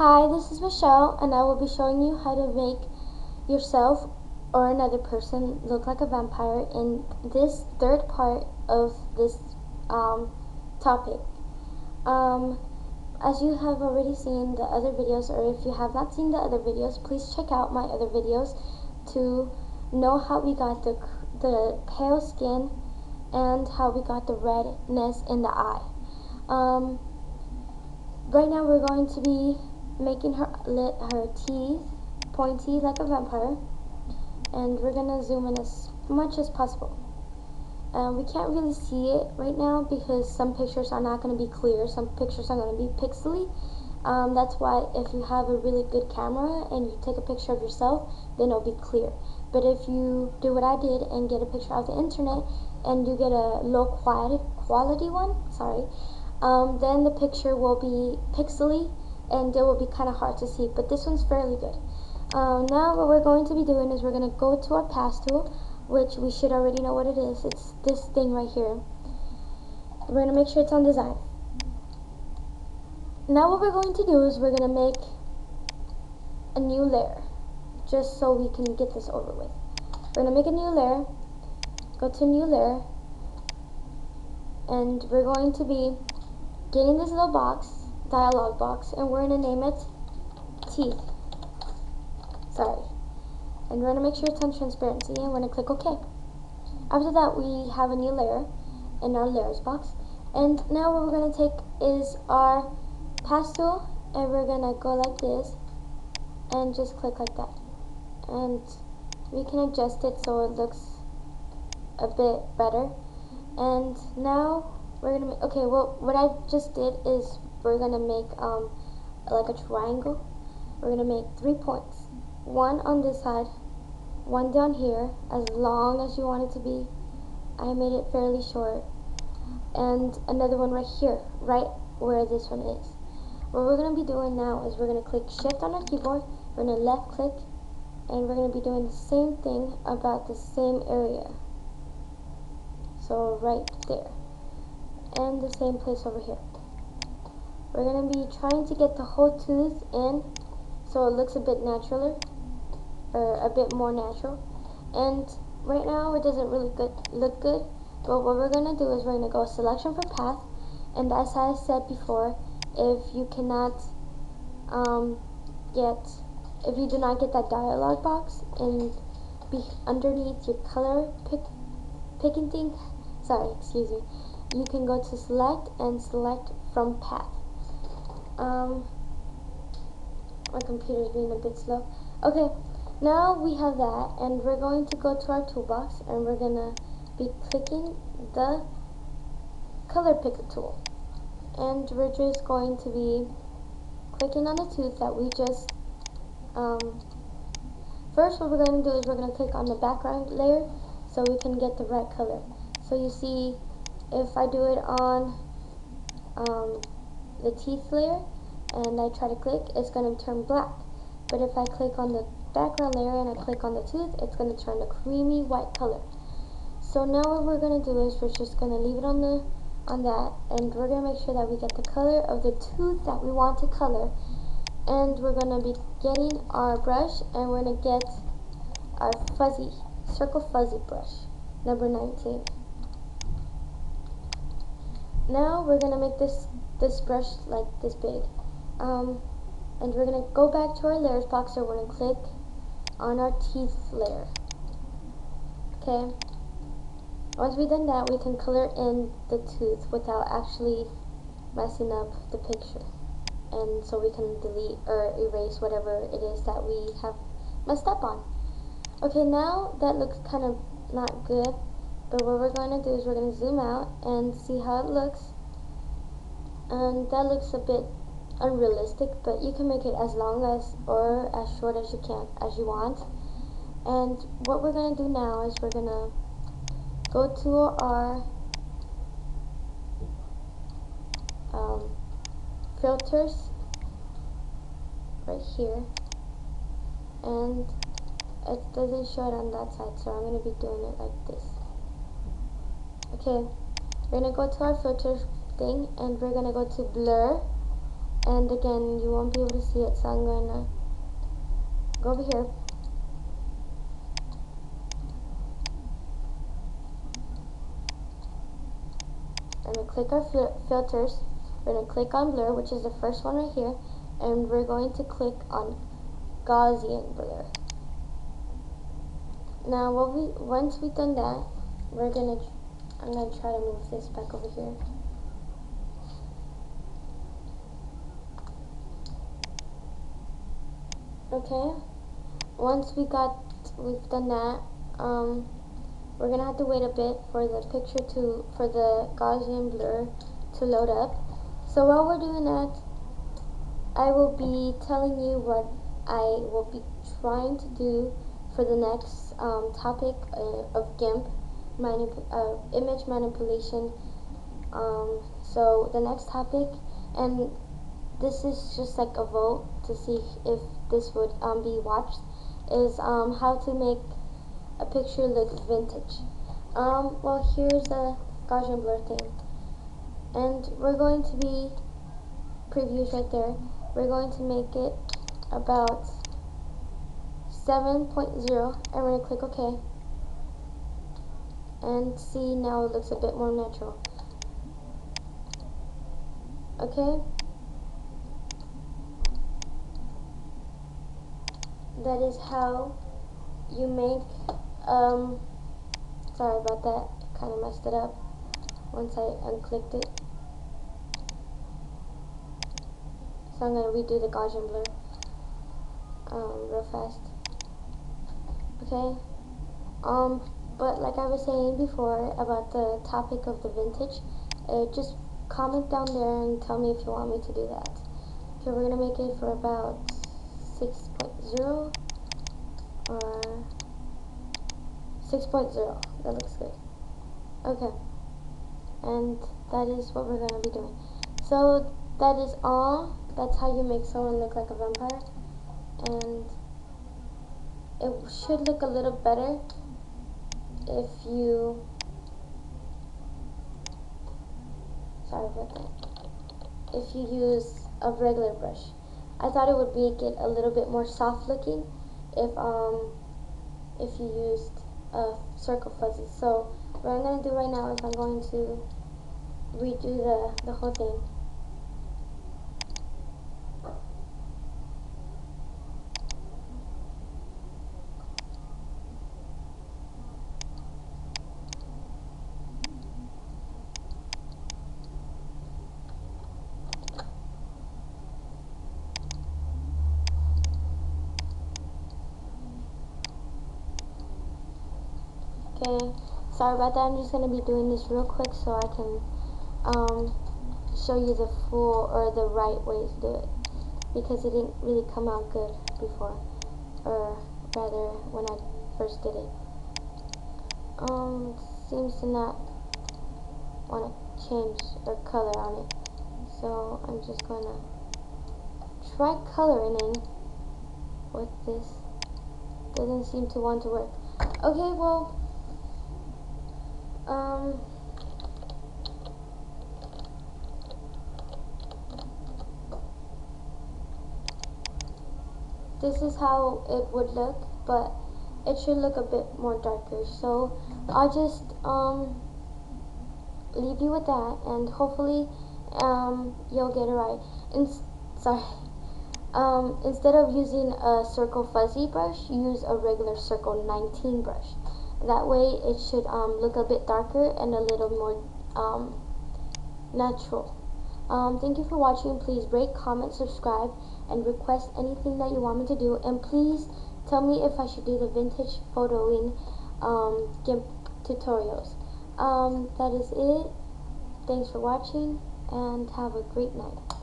Hi, this is Michelle, and I will be showing you how to make yourself or another person look like a vampire in this third part of this um, topic. Um, as you have already seen the other videos, or if you have not seen the other videos, please check out my other videos to know how we got the, the pale skin and how we got the redness in the eye. Um, right now we're going to be making her her teeth pointy like a vampire. And we're gonna zoom in as much as possible. Uh, we can't really see it right now because some pictures are not going to be clear. Some pictures are going to be pixely. Um, that's why if you have a really good camera and you take a picture of yourself then it'll be clear. But if you do what I did and get a picture off the internet and you get a low quality quality one sorry um, then the picture will be pixely and it will be kind of hard to see, but this one's fairly good. Um, now what we're going to be doing is we're going to go to our path tool, which we should already know what it is. It's this thing right here. We're going to make sure it's on design. Now what we're going to do is we're going to make a new layer, just so we can get this over with. We're going to make a new layer, go to new layer, and we're going to be getting this little box, dialog box and we're going to name it teeth. Sorry. And we're going to make sure it's on transparency and we're going to click OK. After that we have a new layer in our layers box. And now what we're going to take is our path tool and we're going to go like this and just click like that. And we can adjust it so it looks a bit better. And now we're gonna make, okay, well, what I just did is we're going to make um, like a triangle. We're going to make three points. One on this side, one down here, as long as you want it to be. I made it fairly short. And another one right here, right where this one is. What we're going to be doing now is we're going to click shift on our keyboard, we're going to left click, and we're going to be doing the same thing about the same area. So right there. And the same place over here. We're going to be trying to get the whole tooth in so it looks a bit natural, or a bit more natural. And right now it doesn't really good, look good, but what we're going to do is we're going to go selection for path, and as I said before, if you cannot um, get, if you do not get that dialog box and be underneath your color pick, picking thing, sorry, excuse me, you can go to select and select from path. Um, my computer's being a bit slow. Okay, now we have that, and we're going to go to our toolbox, and we're gonna be clicking the color picker tool. And we're just going to be clicking on the tooth that we just, um, first what we're going to do is we're going to click on the background layer so we can get the right color. So you see, if I do it on um, the teeth layer and I try to click, it's going to turn black. But if I click on the background layer and I click on the tooth, it's going to turn a creamy white color. So now what we're going to do is we're just going to leave it on the on that and we're going to make sure that we get the color of the tooth that we want to color and we're going to be getting our brush and we're going to get our fuzzy circle fuzzy brush number 19 now we're going to make this this brush like this big. Um, and we're going to go back to our layers box so we're to click on our teeth layer. Okay. Once we've done that, we can color in the tooth without actually messing up the picture. And so we can delete or erase whatever it is that we have messed up on. Okay, now that looks kind of not good. But what we're going to do is we're going to zoom out and see how it looks. And that looks a bit unrealistic but you can make it as long as or as short as you can as you want. And what we're gonna do now is we're gonna go to our um, filters right here. And it doesn't show it on that side so I'm gonna be doing it like this okay we're gonna go to our filter thing and we're gonna go to blur And again, you won't be able to see it, so I'm to go over here. I'm to click our fil filters. We're to click on blur, which is the first one right here, and we're going to click on Gaussian blur. Now, what we once we've done that, we're gonna. I'm gonna try to move this back over here. Okay. Once we got, we've done that. Um, we're gonna have to wait a bit for the picture to, for the Gaussian blur to load up. So while we're doing that, I will be telling you what I will be trying to do for the next um, topic uh, of GIMP, manip uh, image manipulation. Um, so the next topic, and this is just like a vote to see if this would um, be watched, is um, how to make a picture look vintage. Um, well, here's the Gaussian blur thing. And we're going to be, previews right there, we're going to make it about 7.0 and we're going to click OK and see now it looks a bit more natural. Okay? That is how you make um sorry about that kind of messed it up once I unclicked it. So I'm going to redo the Gaussian blur um, real fast. Okay? Um but like I was saying before about the topic of the vintage uh, just comment down there and tell me if you want me to do that. Okay we're gonna make it for about 6.0 or 6.0 that looks good. Okay. And that is what we're gonna be doing. So that is all. That's how you make someone look like a vampire. And it should look a little better if you sorry about that if you use a regular brush. I thought it would make it a little bit more soft looking if um if you used a circle fuzzy. So what I'm going to do right now is I'm going to redo the, the whole thing Okay, sorry about that. I'm just going to be doing this real quick so I can um, show you the full or the right way to do it. Because it didn't really come out good before. Or rather, when I first did it. Um, seems to not want to change or color on it. So I'm just going to try coloring in with this. Doesn't seem to want to work. Okay, well, um, this is how it would look, but it should look a bit more darker. So I'll just um, leave you with that, and hopefully um, you'll get it right. In sorry. Um, instead of using a circle fuzzy brush, use a regular circle 19 brush. That way it should um, look a bit darker and a little more um, natural. Um, thank you for watching. Please rate, comment, subscribe, and request anything that you want me to do. And please tell me if I should do the vintage photoing um, GIMP tutorials. Um, that is it. Thanks for watching and have a great night.